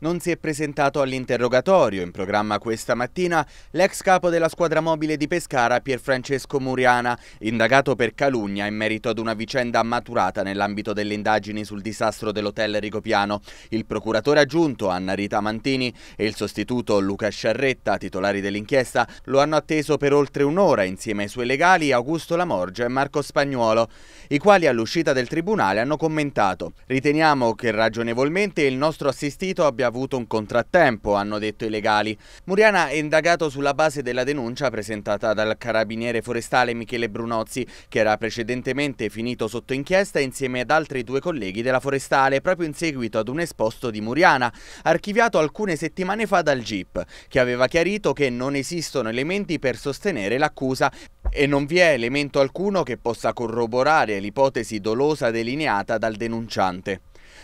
non si è presentato all'interrogatorio. In programma questa mattina l'ex capo della squadra mobile di Pescara, Pierfrancesco Muriana, indagato per calunnia in merito ad una vicenda maturata nell'ambito delle indagini sul disastro dell'hotel Ricopiano. Il procuratore aggiunto Anna Rita Mantini e il sostituto Luca Sciarretta, titolari dell'inchiesta, lo hanno atteso per oltre un'ora insieme ai suoi legali Augusto Lamorgia e Marco Spagnuolo, i quali all'uscita del tribunale hanno commentato «Riteniamo che ragionevolmente il nostro assistito abbia avuto un contrattempo, hanno detto i legali. Muriana è indagato sulla base della denuncia presentata dal carabiniere forestale Michele Brunozzi, che era precedentemente finito sotto inchiesta insieme ad altri due colleghi della forestale proprio in seguito ad un esposto di Muriana, archiviato alcune settimane fa dal GIP, che aveva chiarito che non esistono elementi per sostenere l'accusa e non vi è elemento alcuno che possa corroborare l'ipotesi dolosa delineata dal denunciante.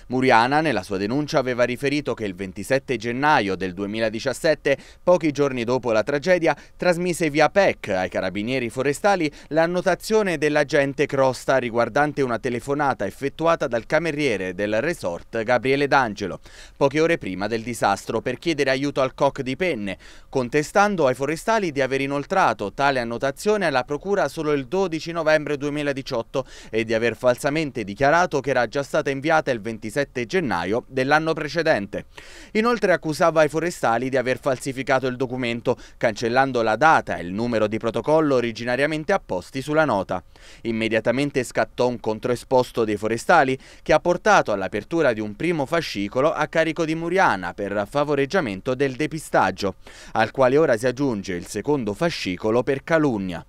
Muriana nella sua denuncia aveva riferito che il 27 gennaio del 2017, pochi giorni dopo la tragedia, trasmise via PEC ai carabinieri forestali l'annotazione dell'agente Crosta riguardante una telefonata effettuata dal cameriere del resort Gabriele D'Angelo, poche ore prima del disastro per chiedere aiuto al COC di Penne, contestando ai forestali di aver inoltrato tale annotazione alla procura solo il 12 novembre 2018 e di aver falsamente dichiarato che era già stata inviata il 27 27 gennaio dell'anno precedente. Inoltre accusava i forestali di aver falsificato il documento, cancellando la data e il numero di protocollo originariamente apposti sulla nota. Immediatamente scattò un controesposto dei forestali che ha portato all'apertura di un primo fascicolo a carico di Muriana per favoreggiamento del depistaggio, al quale ora si aggiunge il secondo fascicolo per calunnia.